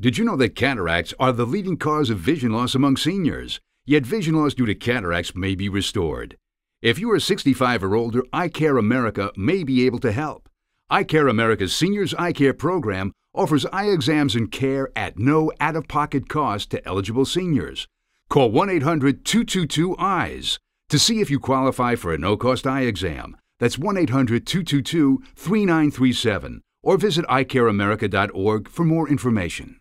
Did you know that cataracts are the leading cause of vision loss among seniors? Yet vision loss due to cataracts may be restored. If you are 65 or older, Eye Care America may be able to help. Eye Care America's Seniors Eye Care program offers eye exams and care at no out of pocket cost to eligible seniors. Call 1 800 222 EYES to see if you qualify for a no cost eye exam. That's 1 800 222 3937 or visit eyecareamerica.org for more information.